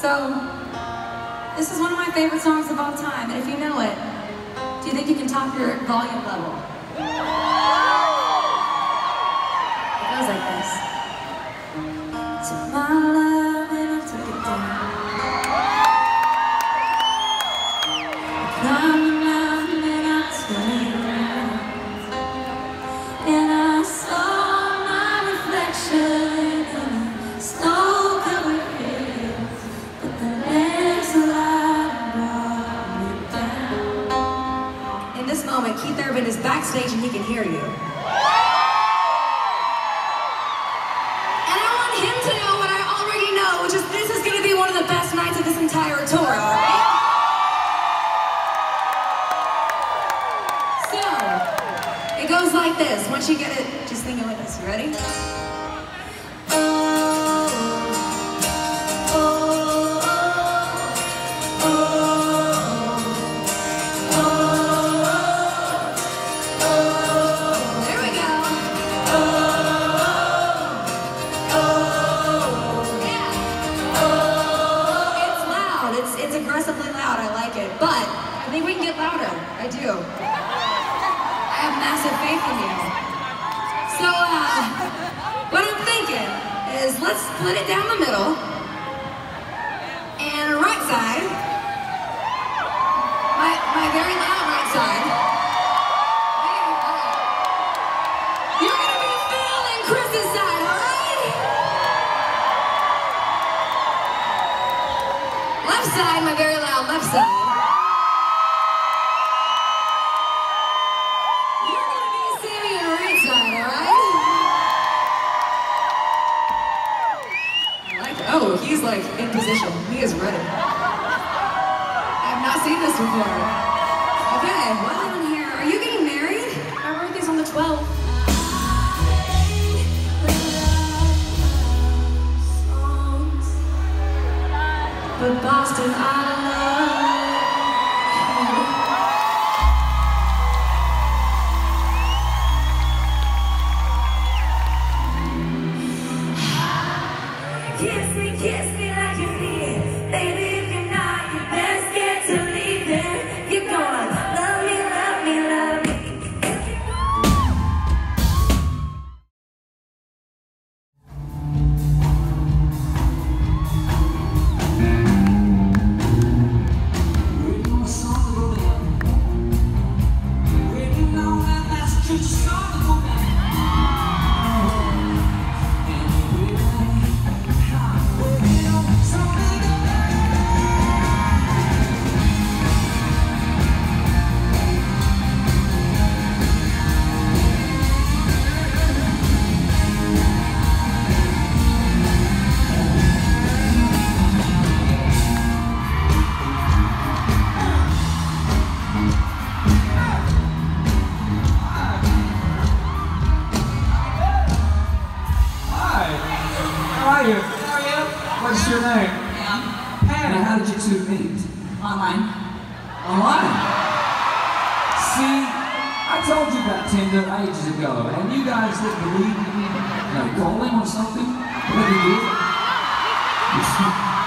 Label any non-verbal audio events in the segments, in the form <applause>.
So, this is one of my favorite songs of all time, and if you know it, do you think you can top your volume level? Goes like this. Once you get it, just think it with us. You ready? Split it down the middle. And right side, my, my very Oh, he's like in position. He is ready. I have not seen this before. Okay, well in here, are you getting married? My birthday's on the 12th. But Boston, I are you? How are you? What's your name? Pam, Pam. How did you two meet? online. Online. See, I told you about Tinder ages ago, and you guys didn't believe me. No, calling or something. What did you do? <laughs>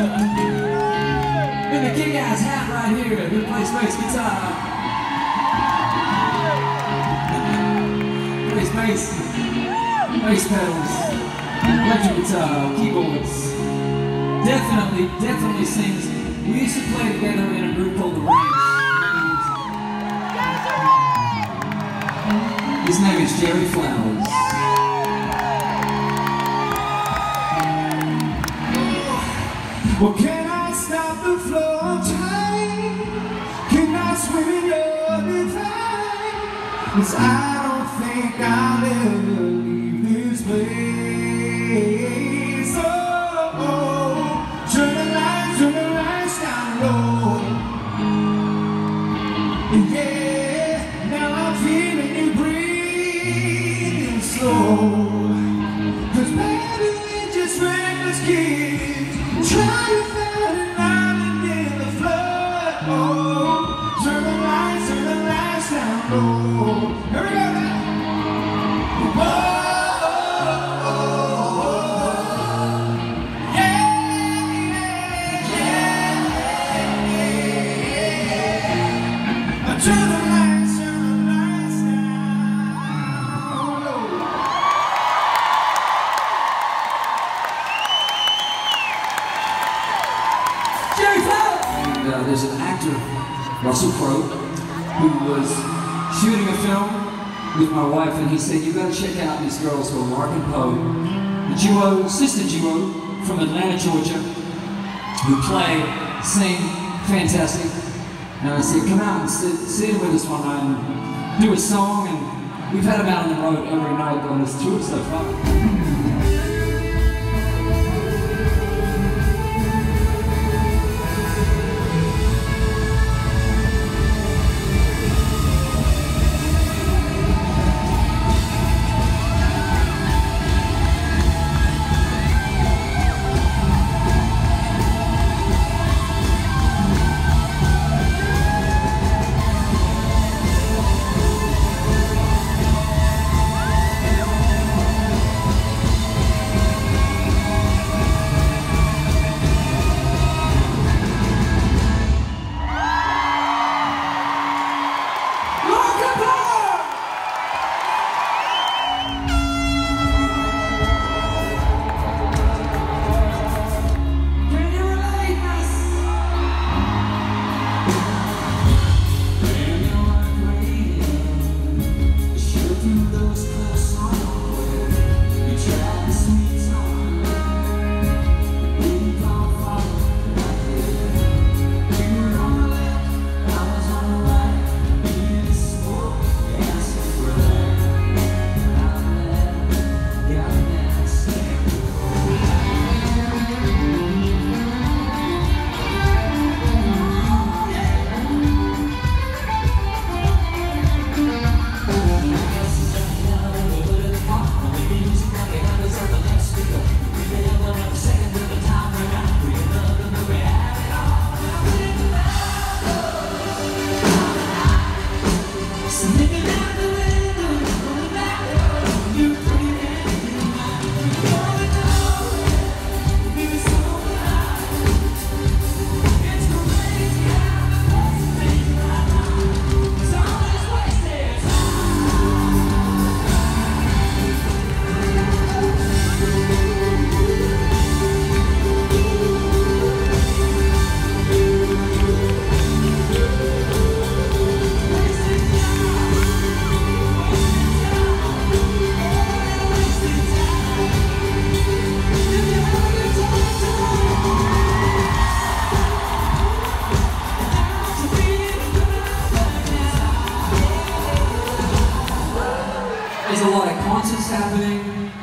Uh-huh. The kick-ass hat right here, who plays bass guitar. Plays bass, bass pedals, electric guitar, keyboards. Definitely, definitely sings. We used to play together in a group called The Ranch. His name is Jerry Flowers. Well, can I stop the flow of time? Can I swim in your divine? 'Cause I don't think I'll ever turn the lights, turn the lights down low who was shooting a film with my wife, and he said, "You got to check out these girls called Larkin Poe, the duo, sister duo from Atlanta, Georgia, who play, sing, fantastic." And I said, "Come out and sit, sit with us one night and do a song." And we've had them out on the road every night on this tour so far.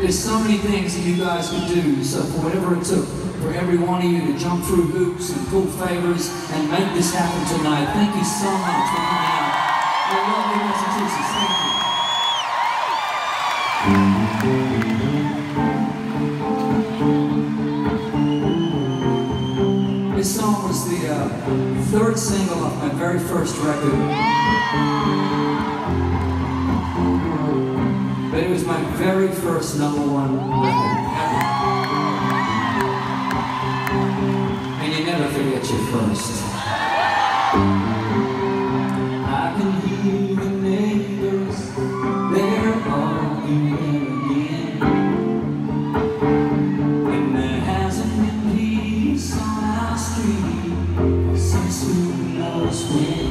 There's so many things that you guys can do. So for whatever it took for every one of you to jump through hoops and pull favors and make this happen tonight, thank you so much for coming out. I love you, Massachusetts. Thank you. This song was the uh, third single off my very first record. My very first number one record ever. And you never forget your first. I can hear the neighbors, they're arguing again. And there hasn't been peace on our street since who knows when.